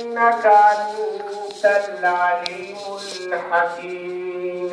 إنك أنت العليم الحكيم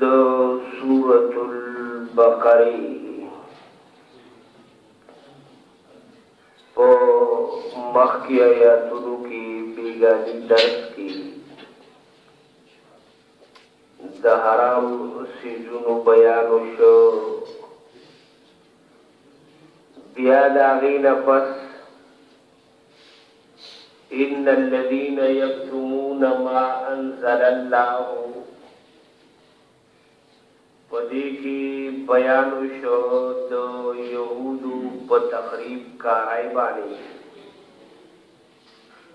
د سورة البقرې په مخکې آیاتونو کې بیګاني درس کې د حرام سیزونو بیان وشو بیا د هغې نه پس ان الذين يكتمون ما انزل الله پدې کې بیان شو د يهودو په تخریب کارای باندې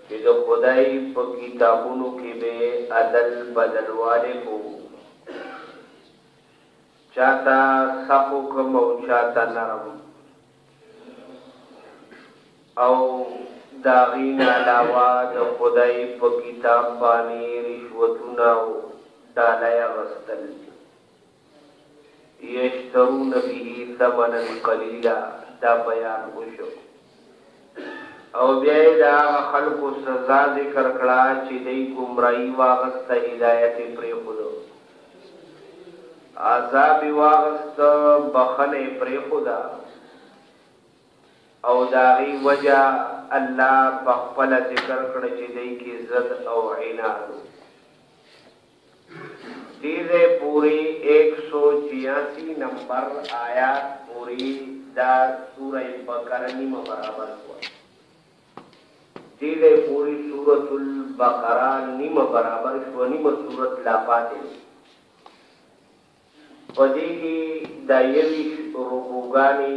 چې د خدای په کتابونو کې به عدل بدلواله کو چاته سخو کوم او چاته نرم او د هغی نه علاوه د خدای په کتاب باندی رشوتونه او ډالی اغستل دی یشترون به ثمنا قلیلا دا بیان وشو او بیا یې د هغه خلکو سزا ذکر کړه چې دی ګمراهي واغسته هدایت یې پرېښود عذاب یې واغست، بخښنه یې پرېښوده او د هغې وجه الله په خپله ذکر کړه چې دی کې ضد او عناد و. دې ځای پورې ایک سو چیاسي نمبر آیات پورې دا سوره بقره نیمه برابر شوه. دې ځای پورې سورة البقره نیمه برابر شوه، نیمه سورت لا پاتې دی. په دې کې دا یوویشت رکوګانې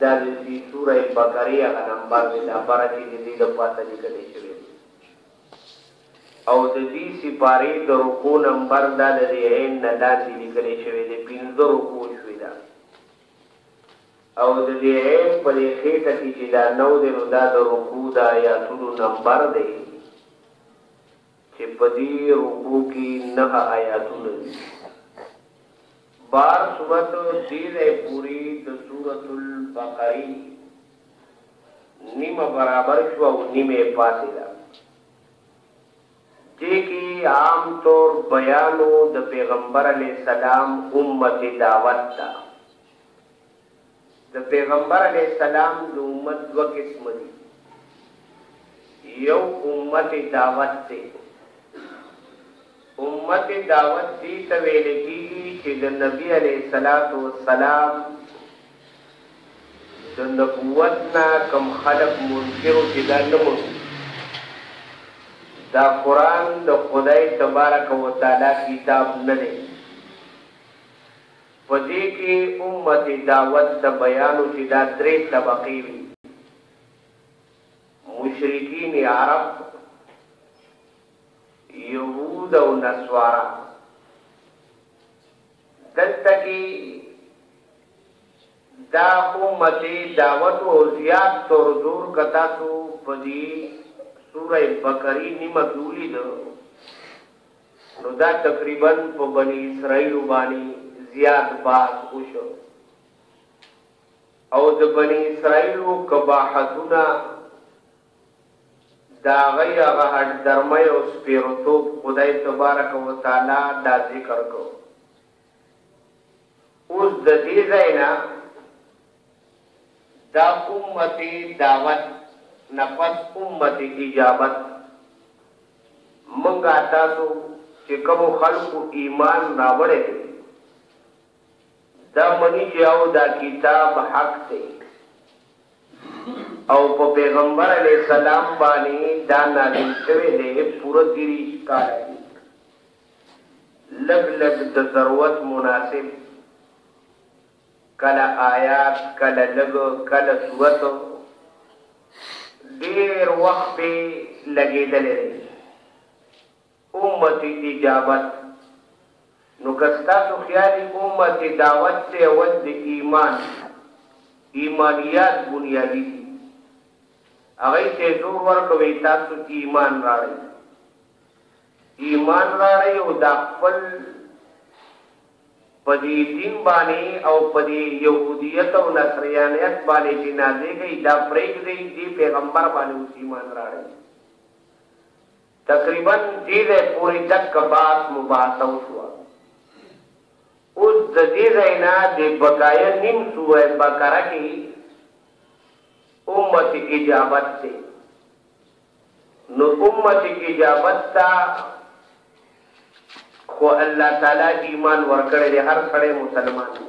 دا د سورة البقرې هغه نمبر دی، دا بره کې د دې د پاسه لیکل شوی دی او د دې سپارې د رکو نمبر دا د دې عین نه لاندې لیکل شوی دی، پنځه رکو شوې ده. او د دې عین په دې خېټه کې چې دا نو دی نو دا د رکوع د ایاتونو نمبر دی چې په دې رکوع کې نهه ایاتونه دي بار صورت دې ځای پوری د سورۃ البقره نیمه برابر شو او نیمه پاتې ده دې کې عام طور بیانو د پیغمبر علی سلام امت دعوت ته د پيغمبر عليه السلام د امت دوه قسمه دي، يو امت دعوت دی، امت دعوت دې ته ويل کيږي چې د نبي عليه الصلاة والسلام د نبوت نه کوم خلک منکر وو چې دا نه منو دا قرآن د خدای تبارک وتعالی کتاب نه دی په دې کې امت دعوت ته بیان و چې دا درې طبقې وي، مشرکین عرب، یهود او نصوارا. دلته کې دا امت دعوت او زیات تور زور کتا سو په دې سوره بقره نیمه کې ولیدو نو دا تقریبا په بنی اسرایلو باندی زیات بحث وشو او د بنی اسرایلو قباحتونه د هغوی هغه هډدرمۍ او سپیرتوب خدای تبارک وتعالی دا ذکر کړ. اوس د دې ځای نه د امت دعوت نه پس امت اجابت منګا تاسو چې کوم خلکو ایمان راوړی دی دا منی چې او دا کتاب حق دی او په پیغمبر علی السلام باندې دا نازل شوی دی پوره 30 کال لږ لږ د ضروت مناسب کله آیات کله لږ کله سورت ډیر وخت پې لګېدلی دی امت اجابت نو که ستاسو خیالي امت دعوت ته اول د ایمان ایمانیات بنیادي دي هغه ته زور ورکوي تاسو ایمان راړئ ایمان راړی او داخپل په دی دین باندی او په دی یهودیت او نصریانیت باندی چی نازیږی دا پریږدی دی پیغمبر باندی اوس ایمان راړی تقریبا دی ځای پوری ټک باس مباحثه وشوه اوس د دې ځای نه د بقایه نیم سوره بقره کې امت اجابت دی نو امت اجابت ته خو الله تعالی ایمان ورکړی دی هر سړی مسلمان دی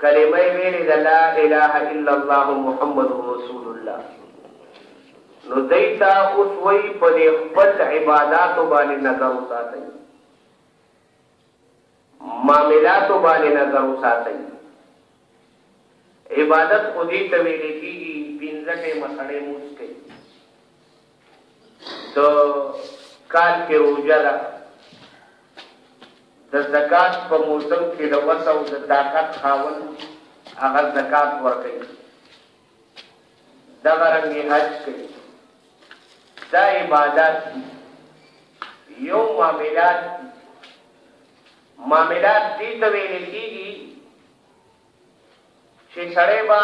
کلمه یې ویلې ده لا اله الا الله محمد رسول الله نو دی ته اوس وایي په دې خپل عباداتو باندې نظر وساتئ معاملاتو باندې نظر وساتئ. عبادت خو دې ته ویل کیږي پنځه ټیمه سړی لمونځ کوي د کال کې روژه ده د زکات په موسم کې د وسو د طاقت خاوند هغه زکات ورکوي دغه رنګ حج کوي دا عبادات دي یو معاملات دي معاملات دي ته ویل کیږي چې سړی به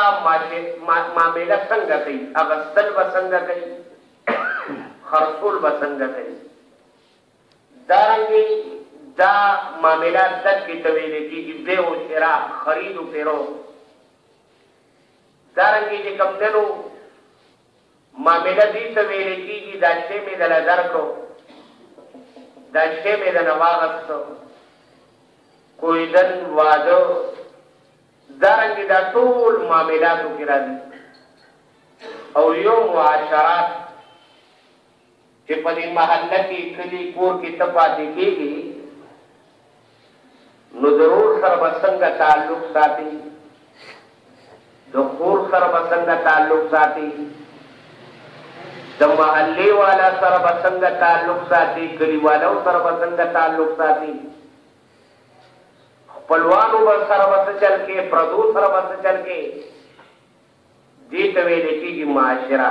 معامله څنګه کوي اغستل به څنګه کوي خرصول به څنګه کوي دا رنګي دا معاملات دک کې ته ویل کیږي به او شرا خرید او پیرو دارنګه چې کوم تلو معامله دې ته ویل کیږي دا شی مې دله درکړو دا شی مې دنه واغستو کویدن واده دارنګه دا ټول معاملاتو کې راځي او یو معاشرات چې په دې محله کې، کلي، کور کې ته پاتې کېږې، نو د رور سره به څنګه تعلق ساتې؟ د خور سره به څنګه تعلق ساتې؟ د محلې والا سره به څنګه تعلق ساتې؟ کلیوالو سره به څنګه تعلق ساتې؟ خپلوانو به سره به څه چل کې؟ پردو سره به څه چل کې؟ دې ته ویل کېږي معاشره.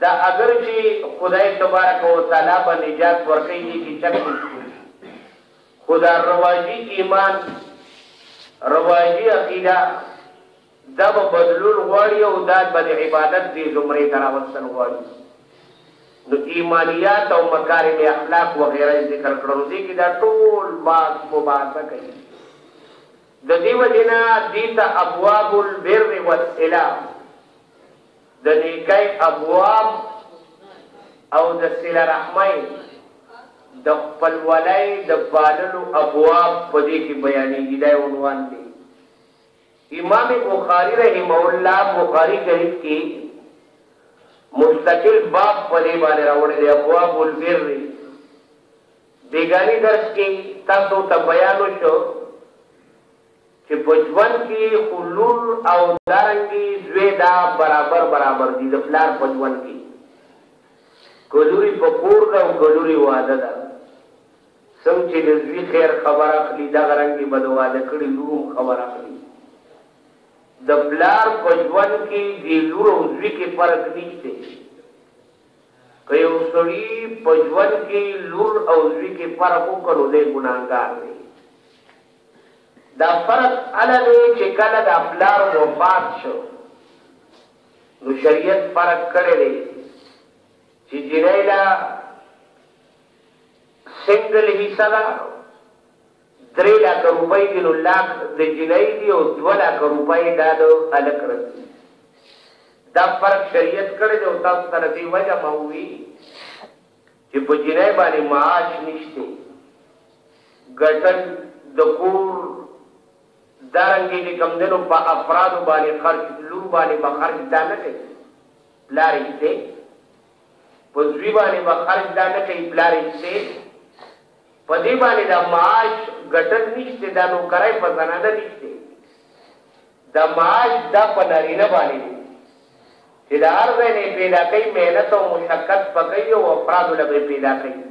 دا اګر چی خدای تبارک و تعالی به نجات ورکوی دی کی چک نه شتون شی خو دا رواجی ایمان رواجی عقیده دا به بدلول غواړی او دا به د عبادت دی زمری ته راوستل غواړی نو ایمانیات او مکارم اخلاق وغیره ذکر کړل نو دی کی دا ټول باس مباحثه کوي د دیو جنا دیتا ابواب البر والسلام د نېکۍ ابواب او د صله رحمۍ، د خپلولۍ د پاللو ابواب په دې کې بیانېږي، دا یې عنوان دی. امام بخاري رحمه الله بخاري شریف کې مستقل باب په دې باندې راوړی دی، ابواب البر. بېګاني درس کې تاسو ته بیان وشو چې په ژوند کې خو لور او دارنګې زوی دا برابر برابر دي د پلار په ژوند کې که لوري په کور ده او که لوري واده ده څنګه چې د زوی خیر خبر اخلي دغه رنګې به د واده کړي لور هم خبر اخلي د پلار په ژوند کې د لور او زوی کې فرق نشته که یو سړی په ژوند کې لور او زوی کې فرق وکړو دی ګناهګار دی دا فرق هله دی چه کله دا پلار وفات شو نو شریعت فرق کړی دی چه جنای لا سنگل حصہ دا درې لاک روپۍ دی نو لاک د جنۍ دی او دوه لاک روپۍ دا د الک رسی دا فرق شریعت کړی دی او تاسو ته دې وجه ما وی چې په جنۍ باندې معاش نشته ګټل د کور دا رنګې چې کوم دی نو په افرادو باندې خرج لور باندې به خرج دا نه کوي پلار یې شته په زوی باندې به خرج دا نه کوي پلار یې شته په دې باندې د معاش ګټل نشته دا نو کرای په زنانه نشته د معاش دا په نارینه باندې چې د هر ځای نه یې پیدا کوي، محنت او مشقت په کوي او افرادو له به یې پیدا کوي.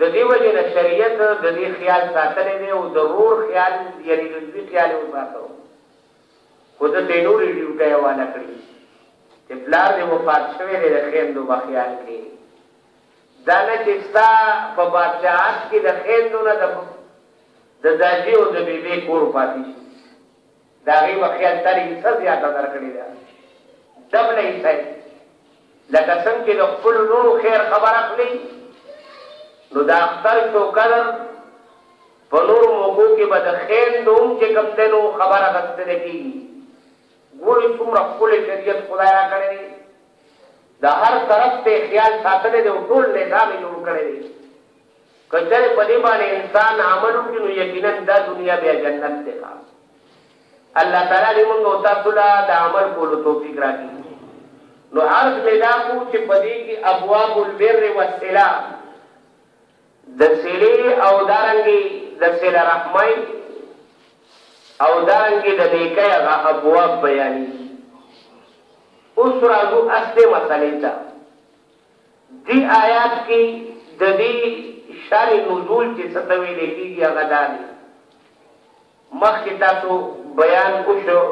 د دې وجې نه شریعت د دې خیال ساتلی دی او د رور خیال یعنې د زوی خیال یې وساته خو ده ته یې نورې ډیوټۍ حواله کړې چې پلار دې وفات شوی دی د خیندو به خیال کې دا نه چې ستا په بادشاهت کې د خیندو نه د د داجی او د بیبې کور پاتې شي د هغې په خیال تل حصه زیاته درکړې ده ډبله حصه لکه څنګه چې د خپلو نورو خیر خبر اخلي نو د اختر یو قدر په نورو موقعو کې به د خویندو هم چې کوم دی نو خبره اخیستل کېږي ګوري څومره ښکلی شریعت خدای را کړی دی د هر طرف ته خیال ساتلی دی او ټول نظام یې جوړ کړی دی که چېرې په دې باندې انسان عمل وکړي نو یقینا دا دنیا بیا جنت دی ښا الله تعالی دې موږ او تاسو له د عمل کولو توفیق راکړي نو عرض مې دا کو چې په دې کې ابواب البر والصلة د صلې او دارنګې د صله رحمۍ او دارنګې د نیکۍ هغه ابواب بیانېږي اوس راځو اصلې مسلې ته دې آیات کې ددې شأن نزول چې څه ته ویل کیږي هغه دا دی، مخکې تاسو بیان وشو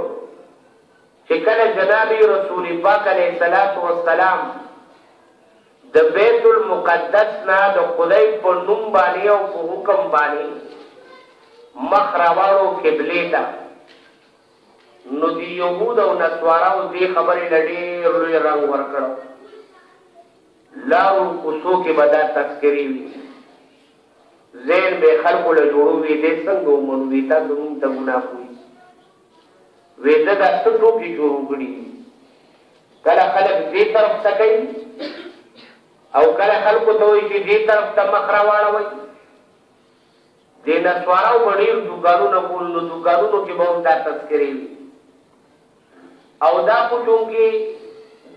چې کله جناب رسول پاک علیه الصلوة والسلام د بیت المقدس نه د خدای په نوم باندې او په حکم باندې مخ راواړو قبلې ته، نو د یهود او نسواراو دې خبرې له ډېر لوی رنګ ورکړ. لارو کوڅو کې به دا تذکرې وي. ذهن به یې خلکو له جوړو وي، دی څنګه ومنو؟ وي تاسو موږ ته ګناه کوئ. وي ده دا څه ټوکې شروع کړي دي. کله خلک دې طرف ته کوي او کله خلکو ته وایي چې دې طرف ته مخ راواړوئ. دې نسواراو به ډېر دوکانونه کول نو دوکانونو کې به هم دا تذکرې وي او دا خو چونکې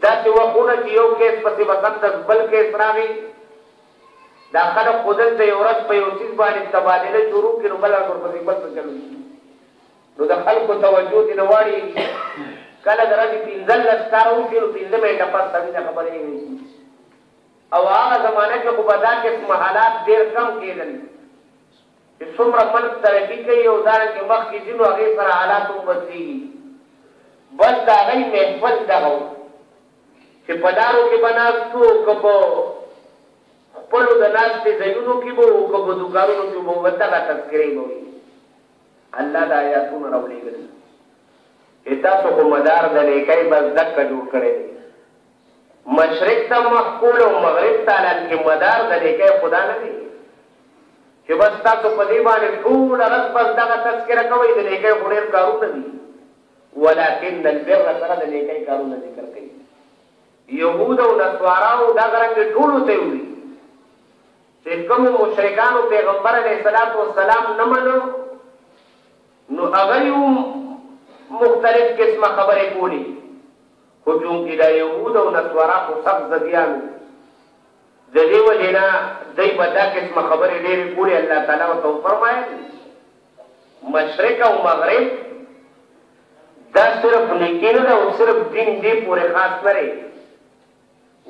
داسې وخونه چې یو کیس پسې به سم دس بل کیس راغی دا خلک خو دلته یو ورځ په یو څیز باندې تبادله شروع کړي نو بل ورځ ورپسې بل څه چلو شي نو د خلکو توجه دې نه واړي کله د ورځې پنځلس کار وشي نو پنځه منټه پس سړي ته خبرې نه وي او هغه زمانه کې خو به دا قسم حالات ډېر کم کېدل چې څومره ملک ترقي کوي او دارنګه مخکې ځي نو هغې سره حالات هم بدلېږي بس د هغوی محفل دغه و چې په لارو کې به ناست وو او که په خپلو د ناستې ځایونو کې به وو که په دوکانونو کې به وو دغه تذکرې به وي الله دا آیاتونه راولېږل چې تاسو خو مدار د نیکۍ بس دکه جوړ کړی دی مشرق ته مخ کول او مغرب ته الان کې مدار د نېکۍ خو دا نه دی چې بس تاسو په دې باندې ټوله ورځ بس دغه تذکره کوئ، د نېکۍ خو ډېر کارونه دي، ولکن البر سره د نېکۍ کارونه ذکر کوي. یهود او نصاراو دغه رنګې ټولو ته وي چې کومو مشرکانو پیغمبر علیه الصلاة والسلام نه منو نو هغه یې هم مختلف قسمه خبرې کولې خو چونکي دا يهود او نصوارا خو سخت ضديان وو ددې وجې نه دوی به دا قسمه خبرې ډېرې کولې الله تعالی ورته وفرمايل مشرق او مغرب دا صرف نیکی نه ده او صرف دین دې پورې خاص نه دی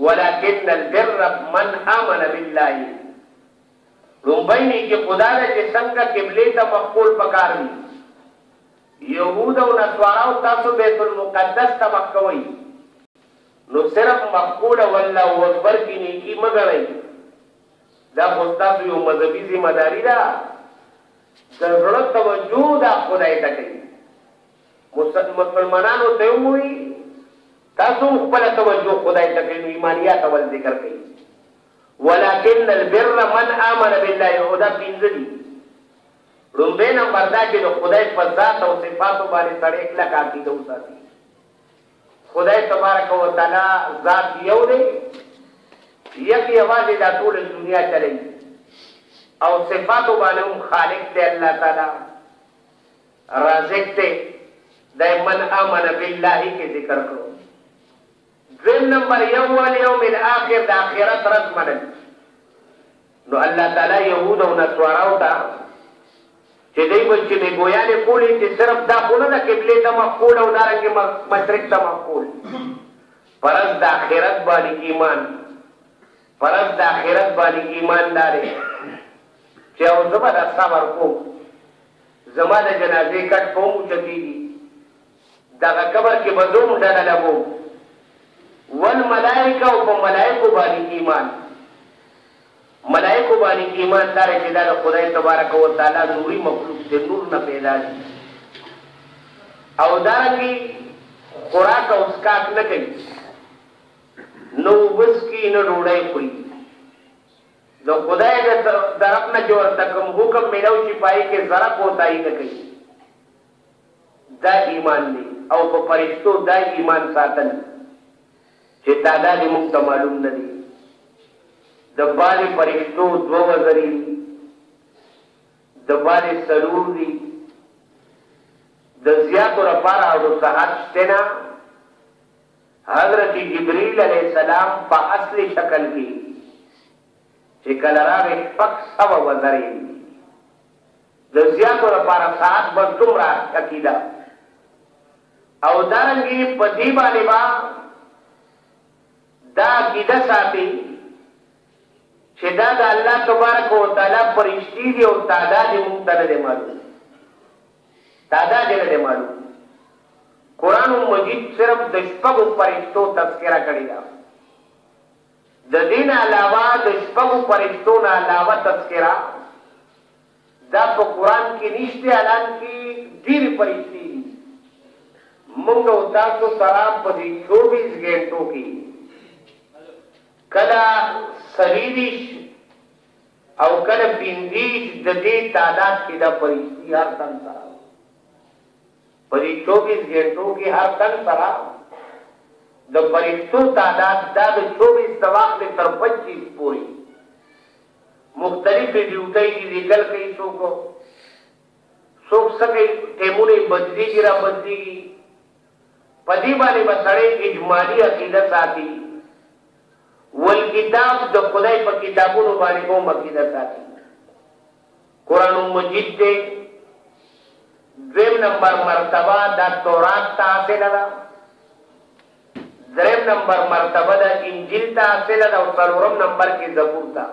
ولکن البر من امن بالله لومبای نیکی خدا ده چې څنګه قبله ته مقبول پکار وي یهود او نصاراو تاسو بیت المقدس تباه کوئ نو صرف مقبوله والله اکبر کی نیکی مه ګڼئ دا خو ستاسو یو مذهبی ذمه داری ده د زړه توجه دا خدای ته کوي مسلمانانو ته هم وایي تاسو هم خپله توجه خدای ته کوي نو ایمانیات اول ذکر کوي ولکن البر من آمن بالله او دا پنځه دي ړومبی نمبر دا چې د خدای په ذات او صفاتو باندې سړی کلکه عقیده وساتي. خدای تبارک و تعالی ذات یو دی، یک یوازې دا ټوله دنیا چلوي او صفاتو باندې هم خالق دی الله تعالی، رازق دی، دا یې من آمن بالله کې ذکر کړو. دویم نمبر یو والیوم الاخر د اخرت ورځ منل نو الله تعالی يهود او نصاراو ته چې دوی به چې میګویانې کولې چې صرف دا خو نه ده قبلې ته مخ کول او دارنګې مشرق ته مخ کول پرز د آخرت باندې ایمان پرز د آخرت باندې ایمان دارې چې او زما د صبر کوم زما د جنازې کټ کوم چتیږي دغه قبر کې به زوم ډډه لګوم والملائکه او په ملائکو باندې ایمان ملائکو باندې ایمان دار چې دا د خدای تبارک و تعالی نوري مخلوق ته نور نه پیدا دي او دا کې خوراک او اسکاک نه کوي نو وبس کی نه ډوډۍ خوري نو خدای د طرف نه چې ورته کوم حکم ملو چې پای کې ذره کوتاهي نه کوي دا ایمان دی او په پرښتو دا ایمان ساتل چې تعالی دې موږ ته معلوم نه دی د بالی پرښتو دوه وزری دی د بالی سلور دی د زیاتو لپاره او د صحت شتنه حضرت جبريل عليه السلام په اصل شکل کې چې کله راغی شپږ سوه وزرې د زیاتو لپاره ساعت بس دومره عقیده او دارنګه په دې باندې با دا عقیده ساتي چې دا د الله تبارک و تعالی پرشتي دي او تعداد یې مونږ ته نه دی معلوم تعداد یې نه دی معلوم قرآن مجید صرف د شپږو فرشتو تذکره کړې ده د دین علاوه د شپږو فرشتو نه علاوه تذکره دا په قران کې نشته الان کې ډېرې پرښتې دي موږ او تاسو سره په دې 24 غنټو کې کله سریریش او کله پیندیش د دې تعداد کې دا پرښتې هر تن سره په دې 24 غنټو کې هر تن سره د پرښتو تعداد دا د 24 د واخلې تر 25 پورې مختلفې ډیوټۍ دي لیکل کوي څوک څوک څه کوي ټیمونه یې بدلیږي را بدلیږي په دې باندې به سړی اجمالي عقیده ساتي والکتاب د خدای په کتابونو باندې به هم عقیده ساتي قرآن مجید دی دویم نمبر مرتبه دا تورات ته حاصله ده دریم نمبر مرتبه ده انجیل ته حاصله ده او څلورم نمبر کې زبور ته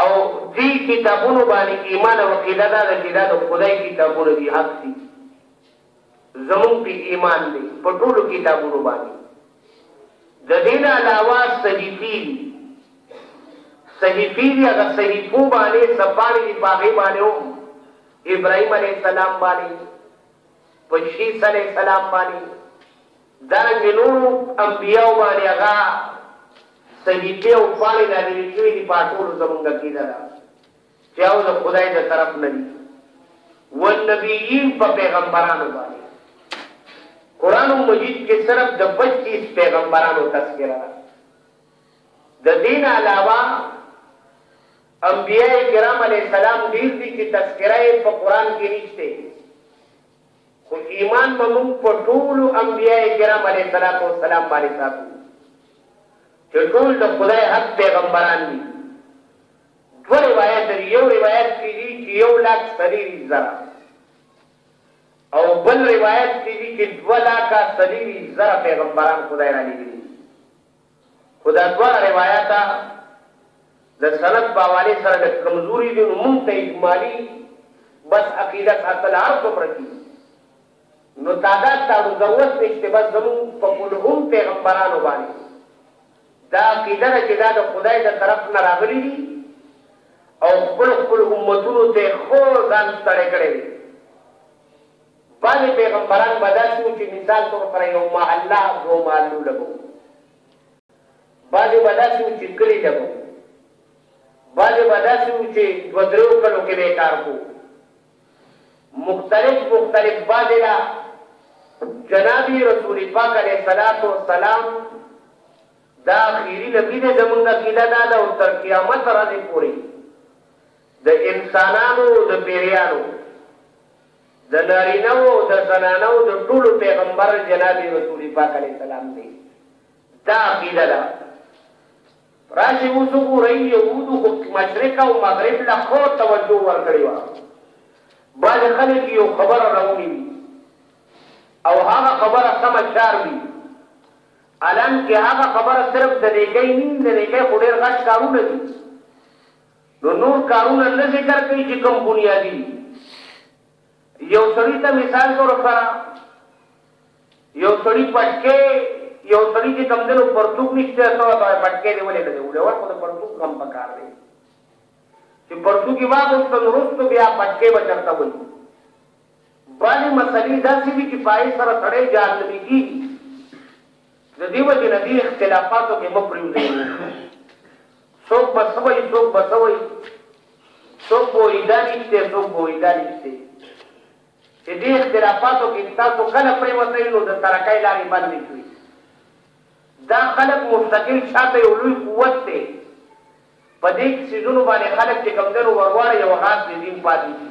او دې کتابونو باندې ایمان او عقیده ده چې دا د خدای کتابونه دي حق دي زمون په ایمان دي په ټولو کتابونو باندې د دې نه علاوه صحیفې دي صحیفې دي هغه صحیفو باندې سبانه دي باغې باندې ابراهيم عليه السلام باندې په شیث علیه السلام باندې دارنګه نورو انبیاو باندې هغه صحیفې او پاڼې نازلې شوې دي په ټولو زمونږ عقیده ده چې هغه د خدای د طرف نه دي والنبیین په پیغمبرانو باندې قران مجید کې صرف د 25 پیغمبرانو تذکرہ ده د دین علاوه انبیاء کرام علیه السلام ډیر دي چې تذکره یې په قرآن کې نشته خو ایمان به موږ په ټولو انبیاء کرام علیه الصلاة والسلام باندې ساتو چې ټول د خدای حق پیغمبران دي دوه روایت لري یو روایت کې دي چې یو لاک څلېري زره او بل روایت کې دي چې دوه لاکه څلېري زره پیغمبران خدای را لېږلي خو دا دواړه روایات د سند په حوالې سره لږ کمزوري دي، نو موږ ته اجمالي بس عقیدت اکل عرب په پرتي نو تعداد ته نو ضرورت نشته، بس زموږ په کلهم پیغمبرانو باندې دا عقیده ده چې دا د خدای د طرف نه راغلي دي او خپلو خپلو امتونو ته یې ښه ځان ستړی کړی دی. بله پیغمبران به داسې وو چې مثال طور سره یو محله دوه محلو له به وو بعضې به داسې وو چې کلي له به وو بعضې به داسې وو چې دوه دریو کلو کې به یې کار کوو مختلف مختلف بعضې لا جناب رسول پاک علیه الصلاة والسلام دا اخیری نبی دې زمونږ عقیده دا ده او تر قیامت راځي پوری د انسانانو د پیریانو د نارینه وو او د زنانه وو د ټولو پیغمبر جناب رسول پاک علیه السلام دی دا عقیده ده راشي اوس وګورئ یهودو خو مشرق او مغرب له خو توجه ورکړې وه بعض خلک یو خبره راونی وي او هغه خبره سمه چار وي الان کې هغه خبره صرف د نیکۍ نیم د نیکۍ خو ډېر غټ کارونه دي نو نور کارونه نه ذکر کوي چې کوم بنیادي دي. یو سړي ته مثال طور سره یو سړي پټکی یو سړي چې کوم دی نو پرتوګ نشته ته ورته وایې پټکی دې ولې نه دی وړی ورته د پرتوګ هم پکار دی چې پرتوګ یې واغوسته نو وروسته بیا پټکی به چېرته ولي بعضې مسلې داسې دي چې په هغې سره سړی جار نه وي کېږي د دې وجې نه دې اختلافاتو کې مه پرېوځئ څوک به څه وایي څوک به څه وایي څوک به وایي دا نشته څوک به وایي دا نشته چې دې اختلافاتو کې تاسو کله پرېوتئ نو د ترقۍ لارې بندې شوې دا خلک مستقل شاته یو لوی قوت دی په دې څیزونو باندې خلک چې کوم دی نو ورواړه یو غاز د دین پاتې شي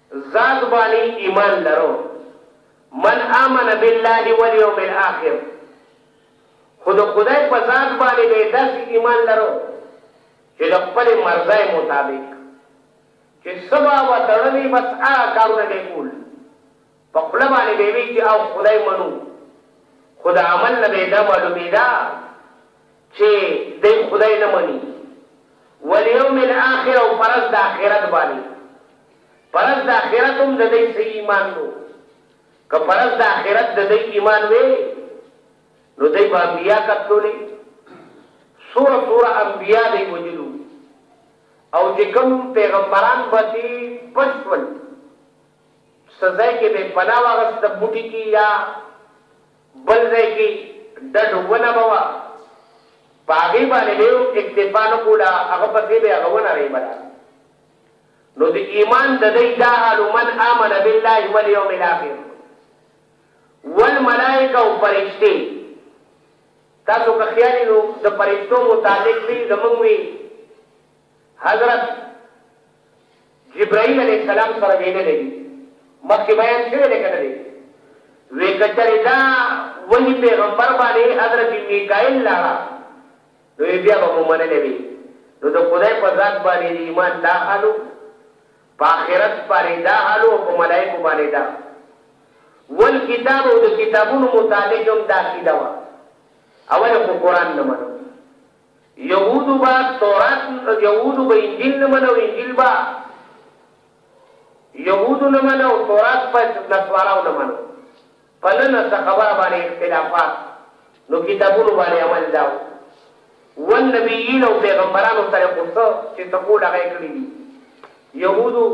ذات باندی ایمان لرو من آمن بالله والیوم الاخر خو د خدای په ذات باندی به داسی ایمان لرو چه د خپل مرضای مطابق چه سبا و تړلی بس هغه کارونه به کول په خپل باندی به وی چه او خدای منو خو د عمل نه به دا معلومیدا چي دی خدای نه مني والیوم الاخر او پرز د اخرت باندي پرز د اخرت هم د دی صحیح ایمان نو که پرز د اخرت د دی ایمان وی نو دی به انبیا قتلولی سوره سوره انبیا دی وجلو او چې کوم پیغمبران به دی پښول سزای کې به پناه واغسته بوټي کې یا بل ځای کي ډډ ونه به وه په هغي باندي به هم اکتفا نه کوله هغه پسي به هغه ونه ريبله نو د ايمان ددي دا حال و من آمن بالله واليوم الاخر والملائکه او فرشتي تاسو که خيال وي نو د فرشتو متعلق به زموږ وي حضرت جبرائیل علیه السلام سره ویللی دی مخکې بیان شوی دی که نه دی وې که چرې دا وحی پیغمبر باندې حضرت میکائیل لاړه نو وې بیا به مو منلی وی نو د خدای په ذات باندې د ایمان دا حال و په آخرت باندې دا حال و او په ملائکو باندې دا والکتاب او د کتابونو متعلق هم دا عقیده وه اول خو قرآن نه منو یهودو به تورات یهودو به انجیل نه منه او انجیل به یهودو نه منه او تورات به نصاراو نه منه په لنه څه خبره باندې اختلافات نو کتابونو باندې عمل دا و والنبیین او پیغمبرانو سره خو څه چې څه کول هغه یې کړي دي یهودو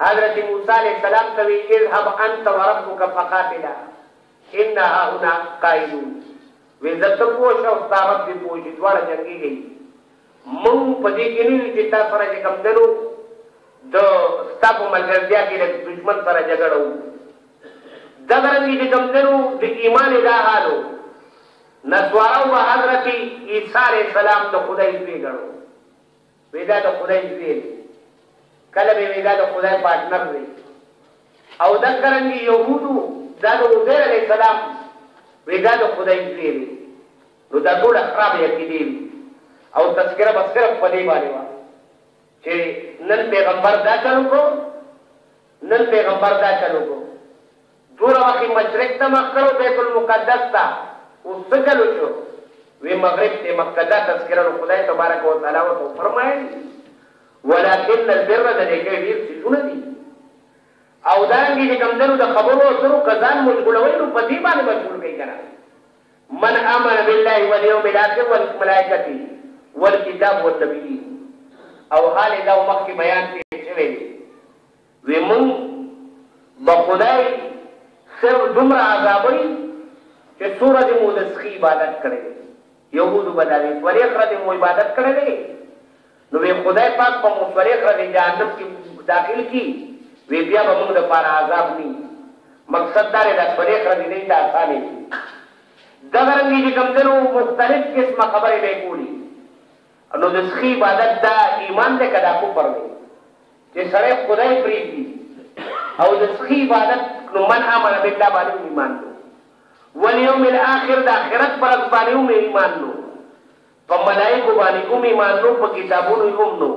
حضرت موسی علیه السلام ته وی اذهب انت وربک فقاتلا ان هؤلاء قاعدون وې ځه ته پوه شه او ستا رب دې پوه شي دواړه جنګېږئ موږ په دې کې نه یو چې تا سره چې کوم دی نو د ستا په ملګرتیا کې د دښمن سره جګړه وکړو دغه رنګې چې کوم دی نو د ایمان دا حال و نصواراو به حضرت عیسی علیه السلام د خدای زوی ګڼو وی دا د خدای زوی دی کله به وی دا د خدای پارټنر دی او د کرنګي يهودو دا د عزير عليه السلام وی دا د خدای زوی دی نو دا ټول خراب عقیدې او تذکره بس صرف په دې باندې و چې نن پیغمبر دا چلو کو نن پیغمبر دا چلو کو دوره وخی مشرق ته مخ کړو بیت المقدس ته اوس څه کلو شو وی مغرب ته مخ کدا تذکره نو خدای تبارک و تعالی و تو فرمایل ولکن البر د نیکه ډیر سونه دي او دا رنګي چې کم دنو د خبرو او سرو کزان مشغولوي نو په دې باندې مشغول کوي کنه من امن بالله واليوم الاخر والملائکه والکتاب والنبیین او حال دا مخکې بیان کې شوی دی وی مونږ به خدای صرف دومره عذابوی چه څو ورځی مو د سخی عبادت کړی دی یهودو به دا وی څلویښت ورځی مو عبادت کړی دی نو وی خدای پاک به مو څلویښت ورځی جهنم کی داخل کی وی بیا به مونږ د پاره عذاب نه وی مقصد دا دی دا څلویښت ورځی دی ته اسانه دی دغه رنګی چه کوم دی نو مختلف قسمه خبری به کولی نو د سخي عبادت دا ایمان دی که دا کفر دی چې سړی خدای پرېږدي او د سخي عبادت نو من امن بالله باندې هم ایمان دی والیوم الاخر د آخرت پر ورځ باندې هم ایمان نو په ملایکو باندې هم ایمان نو په کتابونو هم نو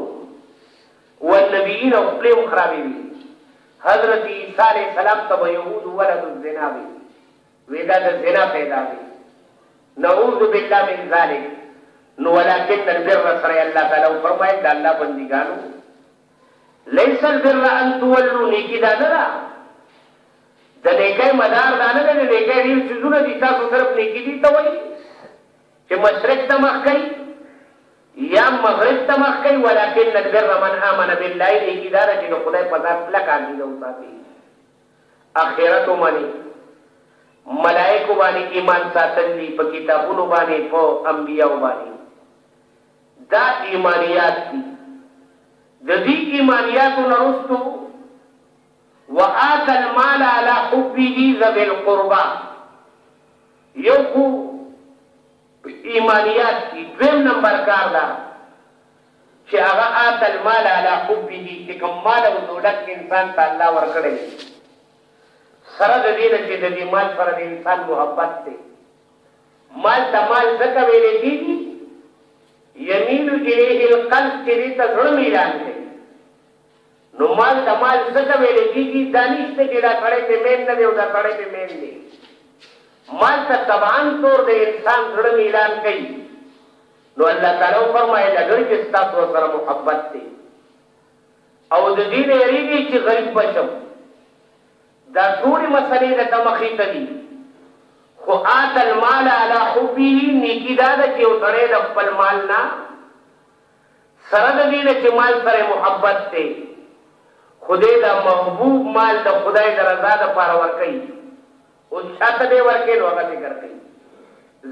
والنبیین او خپلې هم خرابې وي حضرت عیسی علیه السلام ته به یهود ولد الزنا وي وی دا د زنا پیدا دی نعوذ بالله من ذالک نو ولکن البر سره الله تعالی فرمایل د الله بندګانو ليس البر ان تولوا نیکی دا نه ده د نیکۍ مدار دا نه دی د نیکۍ ډېر څیزونه دي تاسو صرف نیکي دي ته وایي چې مشرق ته مخ کوي یا مغرب ته مخ کوي ولکن البر من آمن بالله نیکي دا ده چې د خدای په ذات کلک عقیده وساتي اخرت ومنی ملائکو باندی ایمان ساتل دی په کتابونو باندی په انبیاو باندی دا ایمانیات دی ددی ایمانیاتو نه رستو وآت المال علی حبه ذوی القربی یو خو ایمانیات دی دویم نمبر کار دا چې هغه آت المال علی حبه چې کوم مال او دولت انسان ته الله ورکړی دی سره د دې نه چې د دې مال سره د انسان محبت دی مال ته مال ځکه ویل کېږي یمین الیه القلب چې دې ته زړه میلان کوي نو مال ته مال ځکه ویل کېږي دا نشته چې دا سړی پې مین نه دی او دا سړی پې مین دی مال ته طبعا طور د انسان زړه میلان کوي نو الله تعالی وفرمایل اګر که ستاسو ورسره محبت دی او د دې نه یریږئ چې غریب به شم دا ټولې مسلې د ته مخې ته دي خو آت المال علی حبه نیکی دا ده چې یو سړی د خپل مال نه سره د دې نه چې مال سره محبت دی خو دی دا محبوب مال د خدای د رضا دپاره ورکوي اوس چاته به یې ورکړې نو هغه ذکر کوي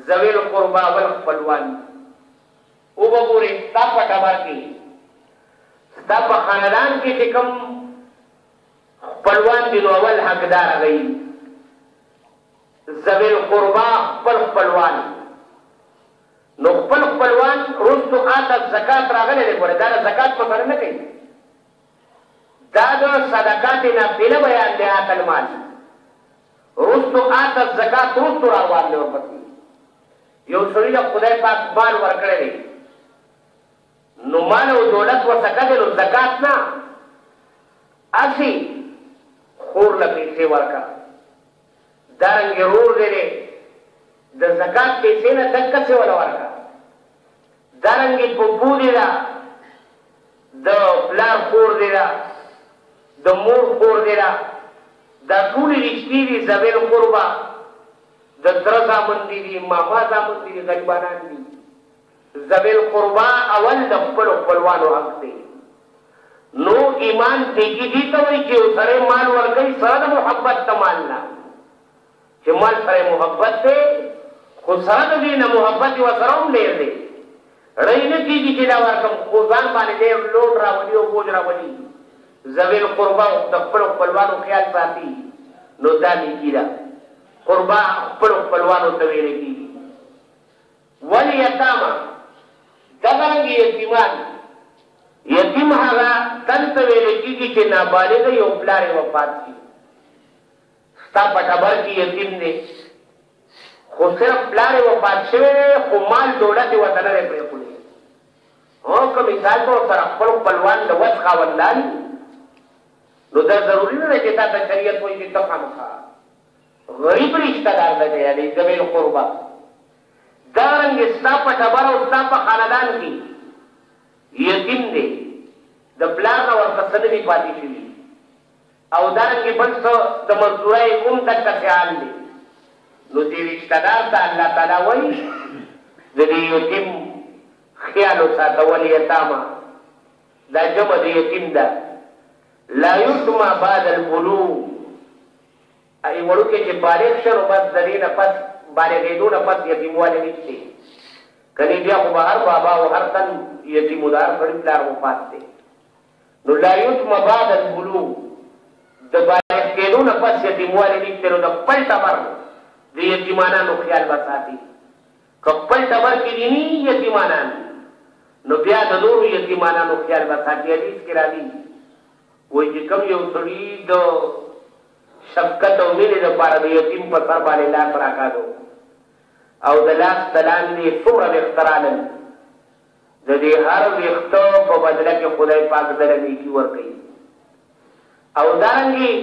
ذوی القربی ول خپلوان دي او به ګورې ستا په ټبر کې ستا په خاندان کې چې کوم خپلوان دي نو اول حقدار هغه دي ذوی القربی خپل خپلوان نو خپل خپلوان رستو آتا زکات راغلی دی ګوره دا زکات په سره نه کوي دا د صدقات نافله بیان دی آت المال وروسته آت الزکات وروسته راروان دی ورپسې یو سړي له خدای پاک مال ورکړی دی نو مال او دولت ورڅخه دی نو زکات نه هسې خور له پیسې ورکړه دارنګه رور دی دی د زکات پیسی نه دک کسی ولا ورکا دارنګه پپو دی دا د پلار خور دی دا د مور خور دی دا دا ټول رشتي دي زویل قربا د تر زامن دي دي ماما زامن دي غریبانان دي ذوی القربی اول د خپلو خپلوانو حق دی نو ایمان تیکی دی ته وایی چی یو سړی مال ورکوی سره د محبت د مال نه چی مال سره یې محبت دی خو سره د دې نه محبت یې ورسره هم ډیر دی ړی نه کیږي چی دا ورکم خو ځان باندې ډیر لوډ راولي او بوج راولي ذوی القربی هم د خپلو خپلوانو خیال ساتی نو دا نیکی ده قربی خپلو خپلوانو ته ویل کیږي. والیتامی، دغه رنګه یتیمان، یتیم هغه تن ته ویل کیږي چې نابالغ یې او پلار یې وفات شي. ستا په ټبر کې یتیم دی، خو صرف پلار یې وفات شوی دی، خو مال دولت یې ورته نه دی پرېښودی. هو، که مثال طور سره خپل خپلوان د وس خاوندان وي، نو دا ضروري نه ده چې تا ته شریعت وایي چې ته خامخا غریب رشته دار ته دې یادوي ذوي القربی دا رنګې ستا په ټبر او ستا په خاندان کې یتیم دی د پلار نه ورته څه نه دي پاتې شوي او دا رنګې بل څه د مزدورا یې هم دقه سې حال دی نو دې رشته دار ته الله تعالی وایي د دې یتیم خیال وساته والیتامی دا جمع د یتیم ده لا یتمی بعد البلوغ ای وړوکی چې بالغ شه نو بس ددې نه پس بالغېدو نه پس یتیموالی نشته کنې بیا خو به هر بابا او هر تن یتیم د هر سړي پلار وفات دی نو لا یتم بعد البلوغ د بالغ کېدو نه پس یتیموالی نشته نو د خپل ټبر د یتیمانانو خیال به ساتي که خپل ټبر کې دې نه وي یتیمانان نو بیا د نورو یتیمانانو خیال به ساتي حدیث کې راځي وایي چې کوم یو سړي د شفقت او مینې لپاره د یتیم په سر باندې لاس راکاږو او د لاس د لاندې څومره ویښته رالل د دې هر ویښته په بدله کې خدای پاک دله نیکي ورکوي او دارنګي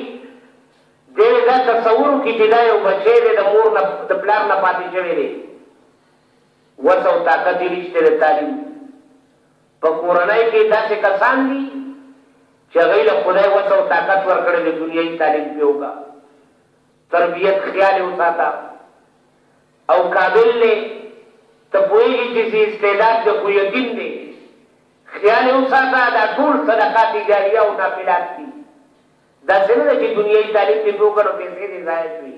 دې دا تصور کې چې دا یو بچی دی د مور نه د پلار نه پاتې شوی دی وسو طاقت یې نشته د تعلیم په کورنۍ کې داسې کسان دي چې هغوی له خدای وس او طاقت ورکړی دی، دنیايي تعلیم پرې وکړه، تربیت خیال یې وساته او قابل دی، ته پوهېږې چې څه استعداد دی خو یتیم دی، خیال یې وساته، دا ټول صدقات جاریه او نافلات دي، داسې نه ده چې دنیايي تعلیم دې پرې وکړ نو پیسې دې ضایع شوې،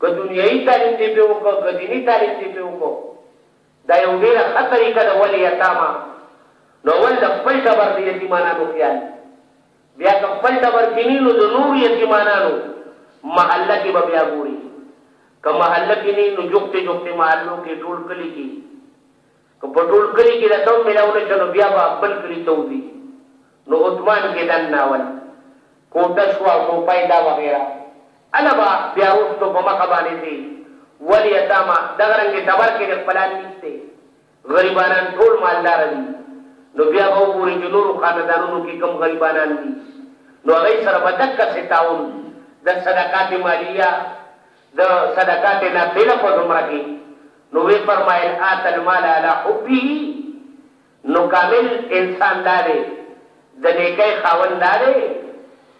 که دنیايي تعلیم دې پرې وکړ که دیني تعلیم دې پرې وکړ، دا یو ډیره ښه طریقه ده ولی یتاما نو اول د خپل ټبر د یتیمانانو خیال بیا که خپل ټبر کې نی نو د نورو یتیمانانو محله کې به بیا ګوري که محله کې نی نو جوخته جوخته محلو کې ټول کلی کې که په ټول کلی کې د تم ملاو نشنو بیا به بل کلی ته وځي نو اتمان کې دن ناول کوټه شو او ټوپۍ دا وغیره اله به بیا روستو په مخه باندې ځې ول یتاما دغه رنګې ټبر کې دې خپلان نیسته غریبانان ټول مالدار دي نو بیا به وګورې چې نورو خاندانونو کې کم غریبانان دي نو هغه سره به دک سه تعاون د صدقات مالیه د صدقات نافله په زمره کې نو وی فرمایل آت المال علی حبه نو کامل انسان دا دی، د نېکۍ خاوند دا دی،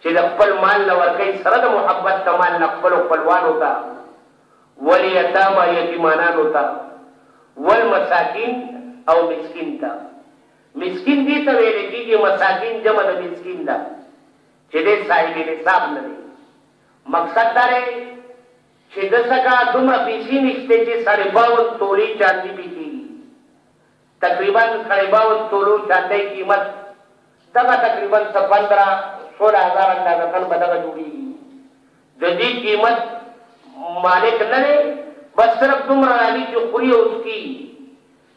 چې د خپل مال نه ورکوي سره د محبت د مال نه خپلو خپلوانو ته، والیتامی یتیمانانو ته، والمساکین او مسکین ته. مسکین دې ته ویل کېږي، مساکین جمع د مسکین ده، چې دی صاحب نصاب نه دی. مقصد دا دی، چې دڅکه دومره پیسې نشته، چې ساړې باون تولې چاندي پرې کېږي. تقریبا سړی باوت سولو چاندی قیمت دغه تقریبا څه پندره سوله هزاره اندازه تن به دغه جوړیږی ددی قیمت مالک نه دی بس صرف دومره راځی چی خوری او څکی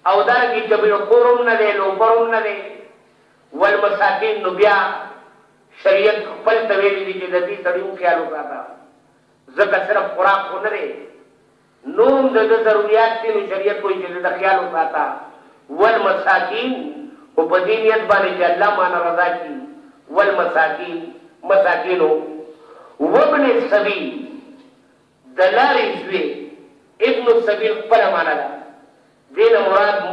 او دارنګی جبیر خور هم نه دی لوپر هم نه دی والمساکین نو بیا شریعت خپل ته ویلی دی چی ددی سړی هم خیال وساته ځکه صرف خوراک خو نه دی نوم د ده ضروریات دي نو شریعت وایي چې د ده خیال وساته، والمساکین، خو په دې نیت باندې چې الله مانه رضا کړي، والمساکین، مساکینو، وابن السبیل، د لارې زوی، ابن السبیل خپله مانا ده، دې نه مراد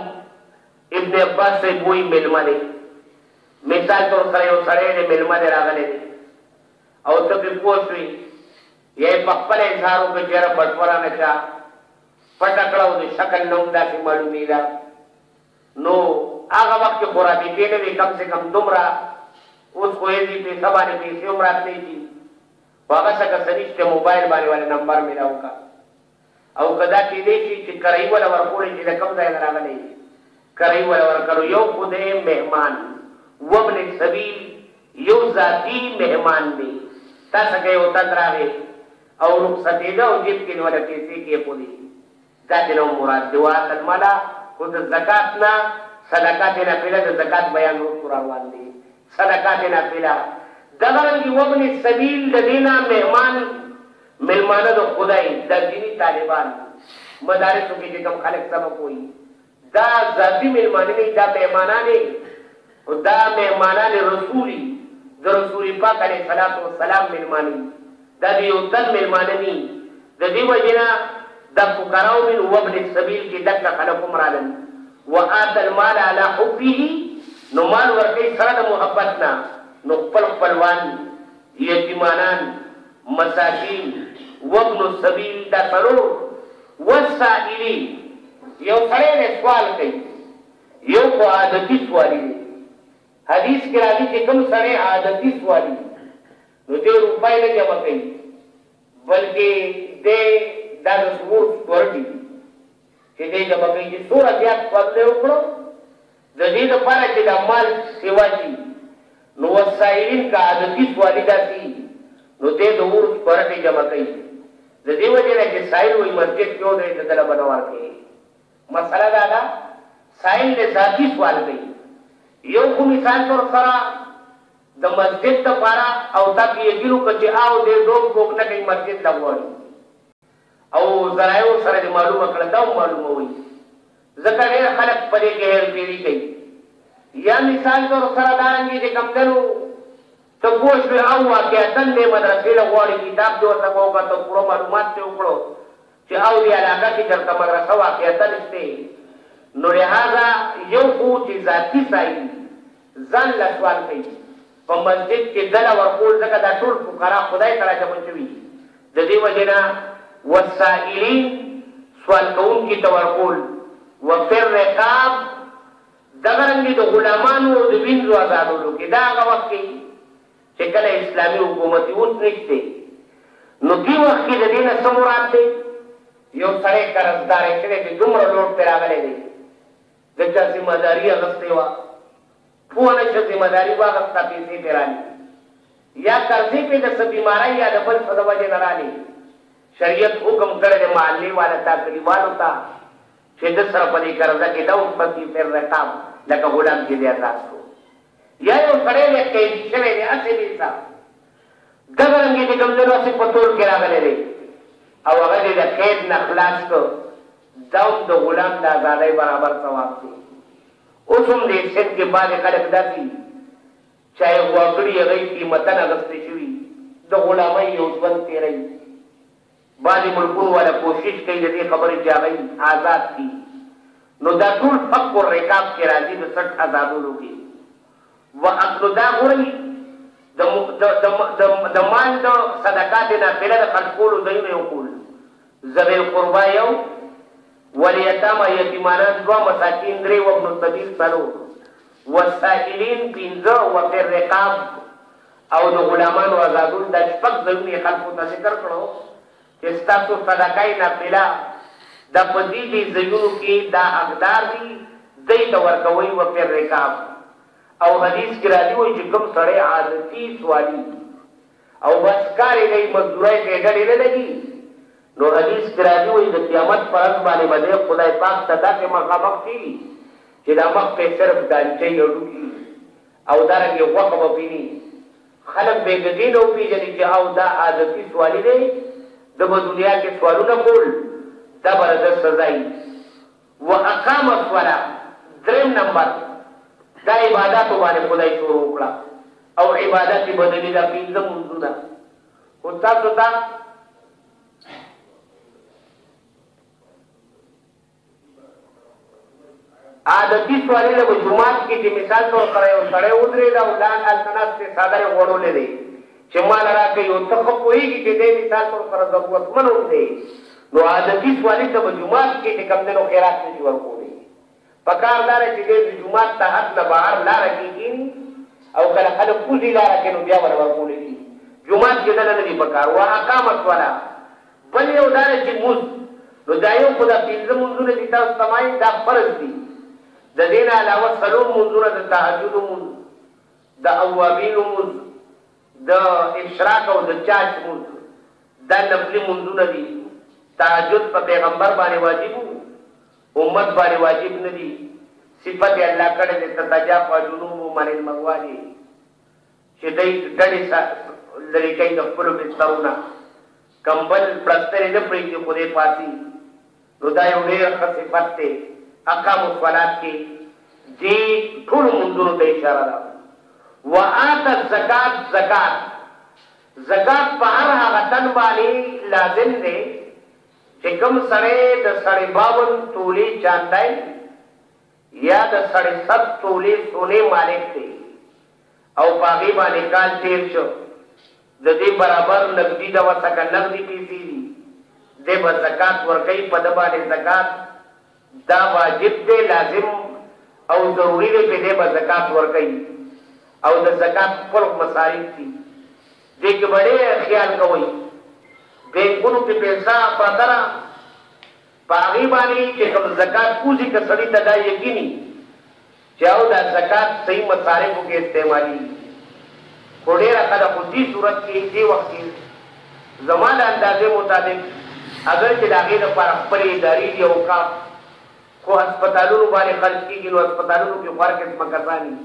ابن عباس صاحب وایي مېلمه دی، مثال طور سره یو سړی دی مېلمه دی راغلی دی او ته پرې پوه شوې یې په خپله اظهار وکړ چې یاره بټوه رانه چا پټه کړه او د شکل نه هم داسې معلومېده نو هغه وخت کې خو رابطې نه وې کم سې کم دومره اوس خو ایزي پیسه باندې پیسې هم راتلی شي خو هغه څه که څه نشته موبایل باندې ولې نمبر مې راوکړه او که دا کیدای شی چی کرایی وله ورکولی شی له کوم ځایه نه راغلی یی کرایی وله ورکړو یو خو دی مهمان وابن السبیل یو ذاتی مهمان دی تا څخه یو تن راغی او رخصتیده او جیب کی دی وله پیسی کیښودی دا ترینه هم مراد دی وآت المال خو د زکات نه صدقه ترینه پیله د زکات بیان رستو راروان دی صدقات نافله دغه رنګ وابن السبیل د دې نه مهمان مېلمانه د خدای دا دیني طالبان مدارسو کې چې کوم خلک سبق وایي دا ذاتي مېلمانه نه دي دا مهمانان دا مهمانان رسول دي د رسول پاک علیه الصلوة والسلام مېلمانه دي دا د یو تن میلمانه دي د دې وجې نه د فقراو من وابن السبیل کې دکه خلک هم رالل وآت المال علی حبه نو مال ورکوي سره د محبت نه نو خپل خپلوان یتیمانان مساکین وابن السبیل دا څلور والسائلین یو سړی دی سوال کوي یو خو عادتي سوالي دی حدیث کې راځي چې کوم سړی عادتي سوالي نو دی روپی نه جمع کوي بلکه دی دا د سمور سکورټي دي چې دی جمع کوي چې څوره زیات خوند دی وکړو د دې لپاره چې دا مال سیوا شي نو وسایلین کا عادتي سوالی داسي نو دی د اور سکورټي جمع کوي د دې وجه نه چې سایل وي مسجد کې ودرې د دله بنوار کوي مسله دا ده سایل له ذاتی سوال کوي یو خو مثال تر سره د مسجد د پاره او تا که یګینو که چه آو دی ډوب ګوک نه کئ مسجد له غواړی او ذرایعو سره دی معلومه کړه دا هم معلوموی ځکه ډیر خلک په دی کی هیر پیری کئ یا مثال طور سره دارنګی چه کوم دی نو ته پوه شوی آو واقعتن دی مدرسه له غواړی کتاب دی ورته کو کتو پوره معلومات تری وکړو چه آو دی علاقه کی چرته مدرسه واقعتن شته نو لهذا یو خو چه ذاتی سائی ځان له سوال کوي په مسجد کې دله ورکول ځکه دا ټول فقراء خدای ته راجمع شوي دي ددې وجې نه والسائلین سوال کوونکي ته ورکول وفی الرقاب دغه رنګې د غلامانو او د وینځو ازادولو کې دا هغه وخت کوي چې کله اسلامي حکومت اوس نشته نو دې وخت کې د دې نه څه مراد دی یو سړی قرضدار شوی دی دومره لوډ پرې راغلی دی ده چا ذمه داري اغستې وه پوه نه شه ذمه داري واغسته پيسې پرې راليږي يا قرضې پرې د څه بيمارۍ يا د بل څه د وجې نه راليږي شريعت حکم کړی دی محلې والا تا کليوالو ته چې ده سره په دې قرضه کې ده اوس پسې فر رقاب لکه غلام چې دی ازاد کړو يا يو سړی دی قيدي شوی دی هسې بې څه دغه رنګې چې کوم دی نو هسې په تول کې راغلی دی او هغه دې د قید نه خلاص کړو داود د غلام د ازادۍ برابر څواب دی. اوس هم دې سند کې بعضې خلک داسې دي چا یې غوا کړي هغه یې قیمتاً اخیستې شوي د غلامۍ یو ژوند تیروي. بعضې ملکونو والا کوشش کوي د دې خبرې چې هغه یې ازاد کړي نو دا ټول فک الرقاب کې راځي د څټ ازادولو کې وخت نو دا ګورئ د د د د مال د صدقات نافله د خرج کولو ځایونه یو کول ذوی القربی یو، والیتامی یتیمانان دوه، مساکین درې، وابن السبیل څلور، والسائلین پنځه، وفی الرقاب او د غلامانو ازادول دا شپږ ځایونه یې خلکو ته ذکر کړو چې ستاسو صدقه نافله دا په دې دې ځایونو کې دا حقدار دي دوی ته ورکوئ وفی الرقاب او حدیث کې راځي وایي چې کوم سړی عادتي سوالي او بس کار یې کوي مزدورۍ ته یې ډډې نه لګي نو حدیث کې راځي وایي د قیامت په ورځ باندې به دی خدای پاک ته داسې مخامخ کېږي چې دا مخ پرې صرف دانچۍ هډوکي او دارنګې غوښه به پرې نه وي خلک به یې د دې نه وپېژني چې او دا عادتي سوالي دی ده به دنیا کې سوالونه کول دا به د ده سزا وي واقام الصلاة دریم نمبر دا عباداتو باندې خدای شروع وکړه او عبادت بدني دا پنځه منځونه خو تاسو ته عادتي سوالي له جمعات کې چې مثال تور سره یو سړی ودرېد او دا التناس ته صادره غوړولې دی چې ماله راکړئ او ته ښه پوهېږي چې دی مثال طور سره ضرورتمن هم دی نو عادتي سوالي ته به جومات کې چې کوم دی نو خیرات نه شي ورکولی په کار دا ده چې دی د جومات د حد نه بهر لاره کې کېني او کله خلک وځي لاره کې نو بیا وله ورکولی شي جومات کې دنه نه دي په کار واقام الصلا بل یو دا ده چې مز نو دا یو خو دا پنځه منځونه چې تاسو ته وایم دا فرض دي د دې نه علاوه څلور منځونه د تهجد مونځ د اوابین لمونځ، د اشراق او د چاش لمونځ دا نفلي لمونځونه دي، تهجد په پیغمبر باندې واجب وو، امت باندې واجب نه دي، صفت یې الله کړی دی، تتجافا جنوبهم عن المضاجع چې دوی ډډې لرې کوي د خپلو بسترو نه، کوم بل پړسترې نه پرېږدي خو دی پاڅي نو دا یو ډېر ښه صفت دی اقامو الصلات کې دې ټولو لمونځونو ته اشاره ده وآت الزکات زکات زکات په هر هغه تن باندې لازم دی چې کوم سړی د سړې باون تولې چاندای یا د سړې سر څولې سونې مالک دی او په هغې باندې کال تېر شو، د دې برابر نقدي دوه څکه نغدي پیسې دي، دی به زکات ورکوي، په ده باندې زکات دا واجب دی، لازم او ضروري دی، پۀ دې به زکات ورکوي او د زکات خپل مصارف دي، دې کې به ډېر خیال کوئ، بېنکونو کې پېسه پرته ده، په هغی باندی چه کوم زکات کوزی که سړی ته دا یقین وی چه او دا زکات صحیح مصارفو کی استعمالیږی خو ډیره ښه ده خو دی صورت کی دی وخت کی زما د اندازی مطابق اګر چه د هغی لپاره خپلی اداری دی اوکاف خو هسپتالونو باندی خرج کیږی نو هسپتالونو کی خو هر قسمه کسان وی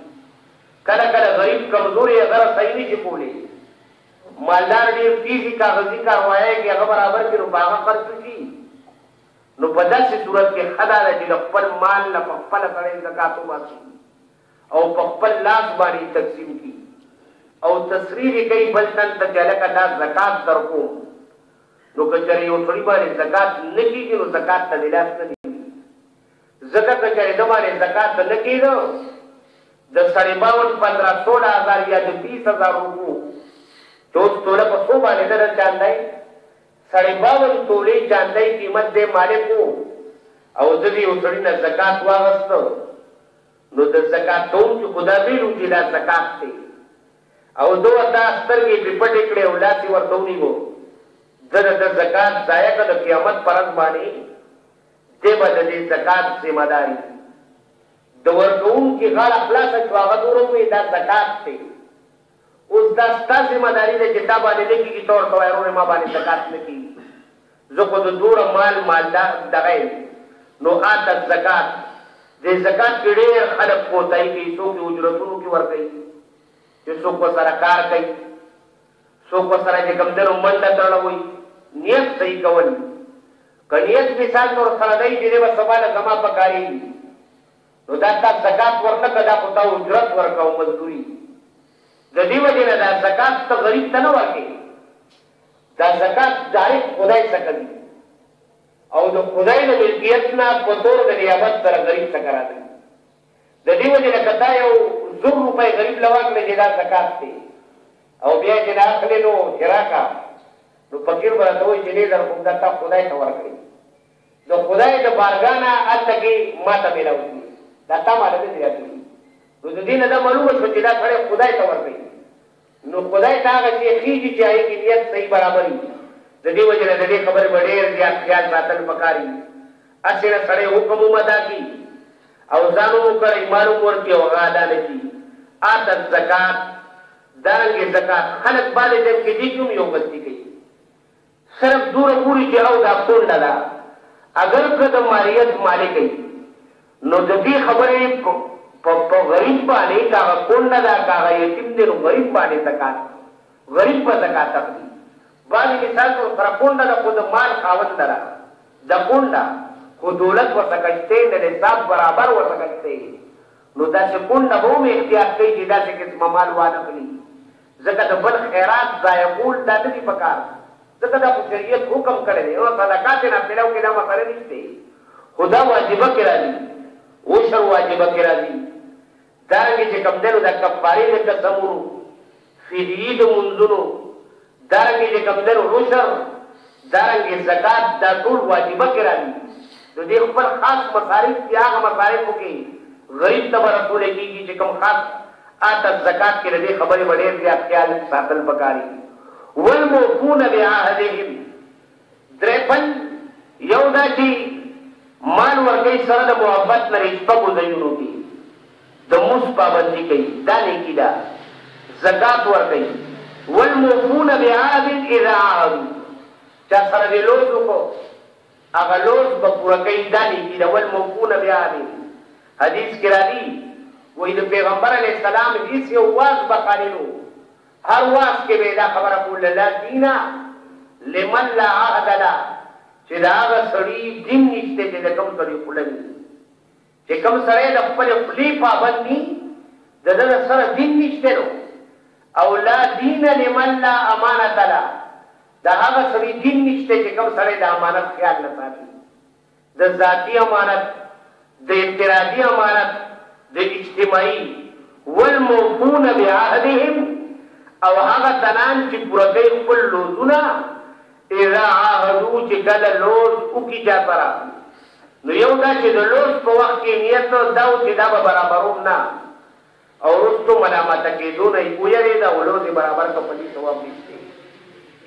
کله کله غریب کمزوری هغه رسایی نشی کولی مالدار ډیر تیزی کاغذی کاروایای که هغه برابر کړي نو په هغه خرڅ وشي نو په داسی صورت کې ښه دا ده چې له خپل مال نه په خپله سړی زکات وباسي او په خپل لاس باندې یې تقسیم کړي او تصریح یې کوي بل تن ته چې هلکه دا زکات درکوم نو که چېرې یو سړي باندې زکات نه کېږي نو زکات ته دې لاس نه ځکه که چېرې ده باندې زکات د نه کېده د سره باوند پندرا سوله هزار یا د بیس هزار روپو توس توله په سو باندې ده نه چاندای سره باوند تولې چاندای قیمت ده مالکو او زه دې یو سړي نه زکات واغستو نو د زکات کوم چې خدا ویلو چې دا زکات دی او دو تا سترګې په پټ کړې او لاسي ورته ونیو دغه د زکات ضایع کړه قیامت پرځ باندې دی به د دې زکات ذمه دار وي. د ورکوونکي غاړه خلاصه شوه، هغه نور هم وایي، دا زکات دی، اوس دا ستا ذمه داري ده چې تا باندې نه کېږي، ته ورته وایه، وروره ما باندې زکات نه کېږي، زه خو د دوره مال مالدار دغه یم، نو آت الزکات، دې زکات کې ډېر خلک کوتاهي کوي، څوک یې اجرتونو کې ورکوي، یو څوک ورسره کار کوي، څوک ورسره چې کوم دنو منډه ترړه وي نیت صحیح کول دي که نیت مثال طور سره دی چې دی به سبا له زما په کاریږي نو دا تا زکات ورنکړه دا خو تا اجرت ورکړه او مزدوري د دې وجې نه دا زکات ته غریب ته نه ورکې دا زکات ډایرک خدای څخه کوي او د خدای د ملکیت نه په تور د نیابت سره غریب څخه راځي د دې وجې نه که تا یو زر روپۍ غریب له ورکړې چې دا زکات دی او بیا یې چې نه اخلې نو چې راکړه نو فقیر به راته وایي چې نه درکوم دا تا خدای ته ورکړې د خدای د بارګاه نه هلته کې ماته مېلاو کېږي دا تا ماله نه دي راکړي نو د دې نه دا معلومه شوه چې دا سړی خدای ته ورکوي. نو خدای ته هغه شی خیژي چې هغه کې نیت صحیح برابر وي، د دې وجې نه د دې خبرې به ډېر زیات خیال ساتل پکار وي، هسې نه سړی حکم هم ادا کړي او ځان هم وکړي، مال هم ورکړي او هغه ادا نه کړي، آت الزکاة، دارنګه زکات، خلک بعضې ټایم کې دې کې هم یو غلطي کوي. صرف دوره پوری چه او دا کونډه ده اګر که د مالیت مالکه وی نو ددی خبری په په غریب باندی که هغه کونډه ده که هغه یتیم دی نو غریب باندی زکات غریب به زکات اخلی بعضی مثال طور سره کونډه ده خو د مال خاونده ده ده کونډه خو دولت ورسکه شته د نصاب برابر ورسکه شته نو داسی کونډه به هم احتیاط کیی چه داسی قسمه مال وانخلی ځکه د بل خیرات ضایع کول دا ندی پکار ځکه دا خو شریعت حکم کړی دی او صدقات نافلو کې دا مسله نشته خو دا واجبه کې راځي عشر واجبه کې راځي دارنګه چې کوم دنو د کفاره د قسمونو فدیه د منځونو دارنګه چې کوم دنو عشر دارنګه زکات دا ټول واجبه کې راځي نو دې خپل خاص مصارف دي هغه مصارفو کې غريب ته به رسول کيږي چې کوم خاص آتت زکات کې ددې خبرې به ډير زيات خيال ساتل پکار دي والموفون بعهدهم درې پن يو دا چې مال ورکوي سره د محبت نه ريشپږو ځايونو کې. د لمونځ پابندي کوي، دا نېکي ده، زکات ورکوي، والموفون بعهدهم اذا عاهدوا، چا سره دې لوظ وکړ، هغه لوظ به پوره کوي، دا نېکي ده، والموفون بعهدهم، حدیث کې راځي، وايي د پېغمبر علیه السلام هېڅ یو وعظ به خالي نه و، هر وعظ کې به یې دا خبره کوله، لا دین لمن لا عهد له، چې د هغه سړي دین نشته چې د کوم سړي خوله نه وي. چې کوم سړی د خپلې خولې پابند نی دده د سره دین نشته نو او لا دین لمن لا امانت له د هغه سړي دین نشته چې کوم سړی د امانت خیال نه ساتي د ذاتي امانت د انفرادي امانت د اجتماعي والموفون بعهدهم او هغه تنان چې پوره کوي خپل لوظونه اذا عاهدو چې کله لوظ وکړي چا سره نو یو دا چې د لوظ په وخت کې نیت دا و چې دا به برابروم نه او وروسته ملامته کېدو نه یې ویرېده او لوظ یې برابر کړ په دې ثواب نشته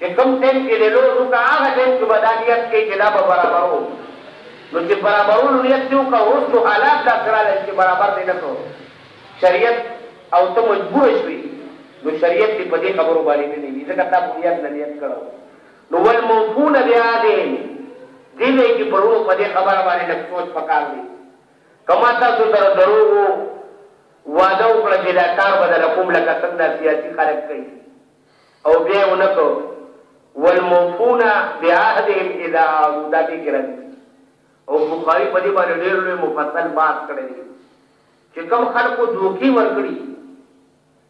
چې کوم ټایم کې د لوظ وکړه هغه ټایم کې به دا نیت کوي چې دا به برابروم نو چې برابرولو نیت دې وکړه وروسته حالات داسې راغلل چې برابر دې نه کړو شریعت او ته مجبور شوې نو شريعت دې په دې خبرو باندې نه نيوي ځکه تا بنياد نه نيت کړو نو والموفون بعهدهم دې ځای کې برونو په دې خبره باندې لږ سوچ پکار دی که ما تاسو سره دروغو وعده وکړه چې دا کار به درله کوم لکه څنګه دا سياسي خلک کوي او بيا يې ونه کړو والموفون بعهدهم اذا عادوا دا دې کې راځي او بخاري په دې باندې ډېر لوی مفصل بحث کړی دی چې کوم خلکو دوکې ورکړي دي،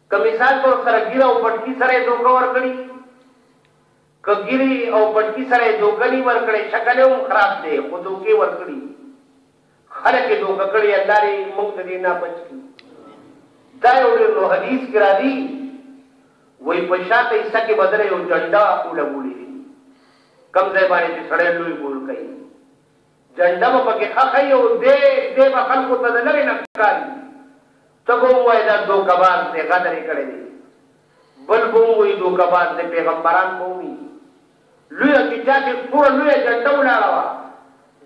که مثال طور سره ږیره او پټکي سره یې دوکه ورکړي، که ږیرې او پټکي سره یې دوکه نی ورکړې، شکل یې هم خراب دی، خو دوکې ورکړي دي، خلک یې دوکه کړي، الله دې موږ د دې نه بچ کړي. دا یو ډېر نو حدیث کې راځي، وایي په شاته حصه کې به دله یو جنډه اولګولې وي، کوم ځای باندې چې سړی لوی بول کوي، جنډه به پکې خښی او دی دی به خلکو ته د لری نه ښکاری ته به ووایی دا دوکه باز دی غدر یې کړی دی بل به ووایی دوکه باز دی پیغمبران به ومی لویه کې چا چې سپوره لویه جنډه ولاړه وه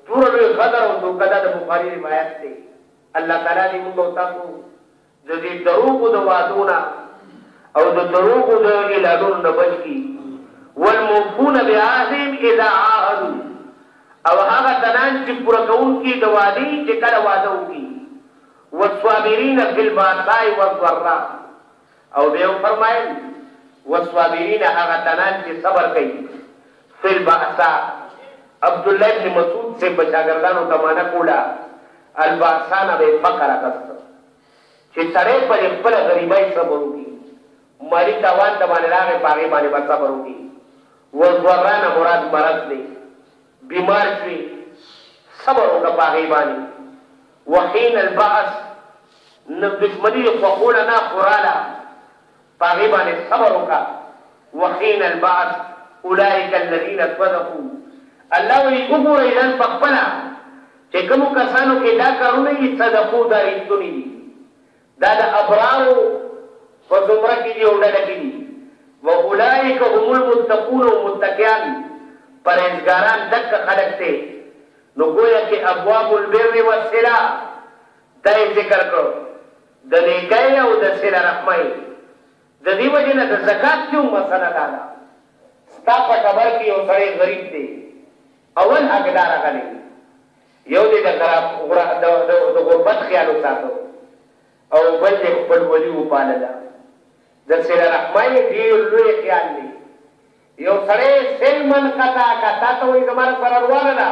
دوره لوی غدر او دوکه دا د بخاری روایت دی الله تعالی دې موږ او تاسو د دې دروغو د وعدو نه او د دروغو د اعلانونو نه بچ کړي، والموفون بعهدهم اذا عاهدوا، او هغه اتلان چې پوره کوونکي د وعدې چې کله وعده وکړي، والصابرین فی الباساء والضراء، او بیا وفرمایل، والصابرین هغه اتلان چې صبر کوي فی البعث عبدالله ابن مسعود صیب به شاګردانو ته معنی کوله البعث نه به یې فقر اخیست چې سړی په دې خپله غریبۍ صبر وکړي مالي تاوان د باندې راغی په هغې باندې به صبر وکړي وضرا نه مراد مرض دی بیمار شوې صبر وکړه په هغې باندې وحین البعث نه دشمني خوښوله نه خوراله په هغې باندې صبر وکړه، وحين البعث اولئک الذين صدقو، الله وایي وګورئ نن په خپله چې کومو کسانو کې دا کارونه دي صدقو دا رښتوني دي، دا د ابرارو په زمره کې دي او ډله کې دي، واولئک هم المتقون او متقيان، پرهېزګاران، دک خلک دی، نو ګویا کې ابواب البر والصلة دا یې ذکر کړ. د نېکۍ او د صله رحمۍ د دې وجې نه د زکات کې هم مسله دا ده، ستا په ټبر کې یو سړی غریب دی، اول حقدار هغه دی، یو دې د غراب غره د د د غربت خیال وساته او بل دې خپلولي وپالله، د صله رحمۍ ډېر لوی خیال دی، یو سړی سلمًا قطعک، تا ته وایي زما له سره روانه ده،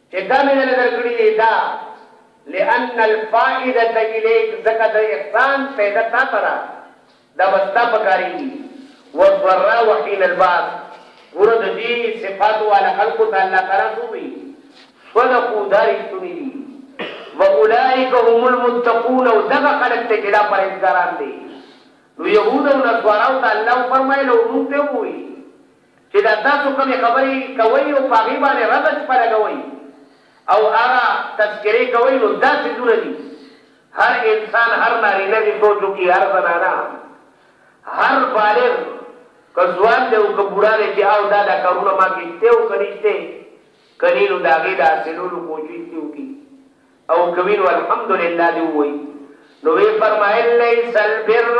ادعا مې ځنې درکړي دي دا لأن الفائدة الیک ځکه د احسان فایده تا ته ده دا بس تا په کارېږي والضراء حين البعث ګوره د دې صفاتو والا خلکو ته الله تعالی څه وي صدقو دا رښتوني دي واولئک هم المتقون او دغه خلک ته چې دا پرهېزګاران دي نو یهود او نصاراو ته الله وفرمایل او موږ ته وویل چې دا تاسو کومې خبرې کوئ او په هغې باندې ربط په لګوئ او هغه تذکرې کوئ نو دا څیزونه دي، هر انسان، هر نارینه دې سوچ وکړي، هر زنانه، هر بالغ، که ځوان دی او که بوډا دی، چې آو دا دا کارونه ما کې شته او که نشته، که ني نو د هغې د حاصلولو کوشش دې وکړي او که وي نو الحمدلله دې ووایي، نو ویې فرمایل، لیس البر.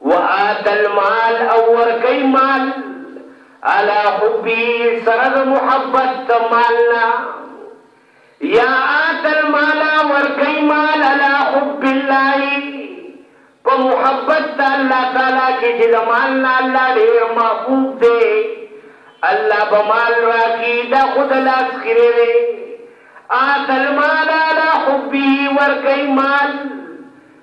وآت المال او ورکوي مال علی حبه سره د محبت د مال نه یا آت المال ورکوي مال علی حب الله په محبت د الله تعالی کې چې د مال نه الله ډېر محبوب دی الله به مال راکړي دا خو د لاس خیرې دی آت المال علی حبه ورکوي مال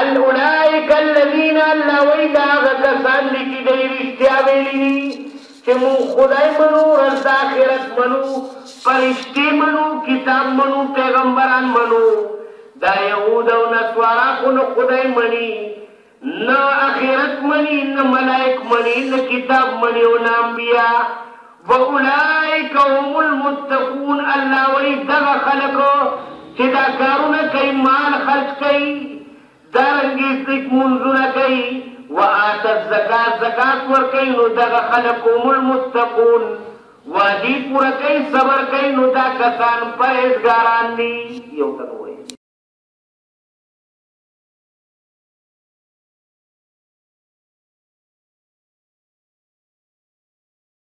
ال اولئک الذین، الله وایي دا هغه کسان دي چې دوی رښتیا ویلي دي چې موږ خدای منو، ورځ د اخرت منو، فرشتې منو، کتاب منو، پیغمبران منو. دا یهود او نصوارا خو نه خدای مني، نه اخرت مني، نه ملائک مني، نه کتاب مني او نه انبیا. واولئک هم المتقون الله وایی دغه خلک چې دا کارونه کوي مال خرج کوي دارنګې سک منځونه کوي وآت الزکات زکات ورکوي نو دغه خلک هم المتقون وادي پوره کوي صبر کوي نو دا کسان پرهیزګاران دي یو تنو